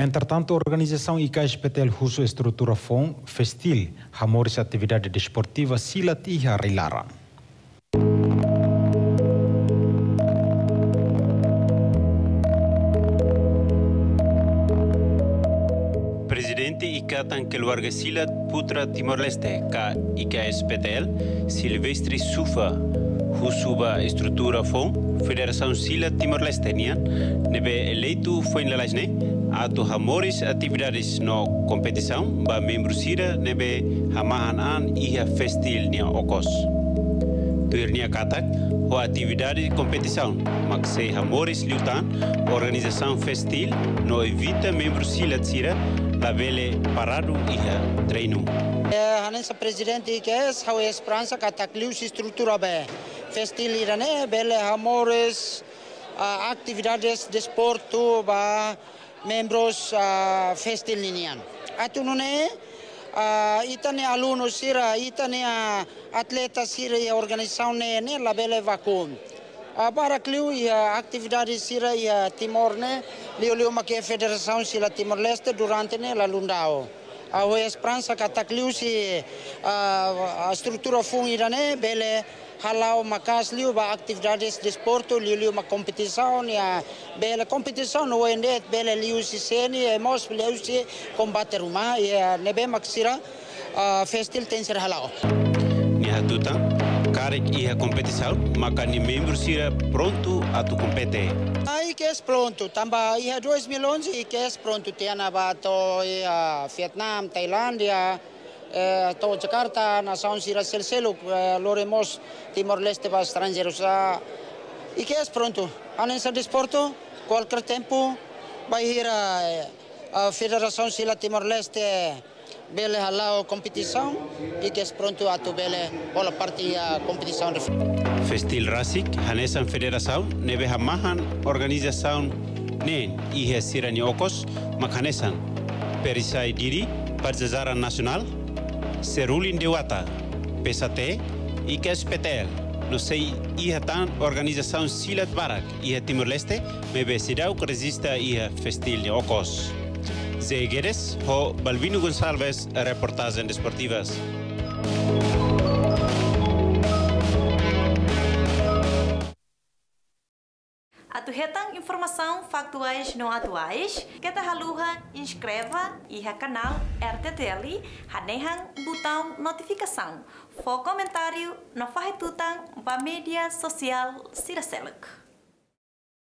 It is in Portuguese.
Entretanto, a organização IKSPTL Russo Estrutura FON, Festil, Hamores Atividade Desportiva Sila Tiha Rilaran. Presidente Ikatan Keluarga Silat Putra Timor-Leste, K IKSPTL, Silvestre Sufa, Husuba Estrutura FON, Federação Silat Timor-Leste, nebe eleito foi em atu hamores atividades no competição ba membro sira nebe hamahan an iha festil nia okos. Tuirnia katak ho atividade de competição, mas se hamores liutan organização festil no evita membro sila sira la vele parado iha treino. É, Hanessa presidente que é a esperança katak liu estrutura be. Festil irane bele hamores atividades de esporte ba membros uh, festil ninian. Atu nune uh, itane aluno sira, itane uh, atleta sira e organização ne ne labele vacuum. Uh, para cliu e uh, atividade sira e uh, Timor ne, liu liu ma que federação sila Timor Leste durante ne la lundao. A uh, esperança si uh, a estrutura fun irane bele halau makas liu ba atividades de esporte liu liu ma competição ya bela competição no ende bela liu si seni e mos liu si combate ruma ya nebe maksira festil ten ser halau. Ni hatuta karek iha competição maka ni membro sira pronto a tu compete es pronto. Tamba iha 2011 e es pronto. Tiana ba to Vietnam Tailândia eh, to Jakarta na saun sira sel selo eh, loremos Timor Leste para estrangeiros ah, e é pronto. Anensa desporto qualquer tempo vai ir a, a Federação Sila Timor Leste bele halao competição e que pronto a tu bele bola parte a competição Festil Rasik Hanesan Federação nebe hamahan organização nen ihe sirani okos makhanesan perisai diri Parjajaran Nasional Serulin Dewata, PSAT e KSPTL. No sei iha tan organização Silat Barak iha Timor-Leste, me besidau resista iha festil de Guedes, ho Balvino Gonçalves, reportagem desportivas. Atuhetang informação factuais não atuais, que haluha inscreva e ha canal RTTL, hanehang botão notificação. For comentário, não faz tutang ba mídia social Siraseluk.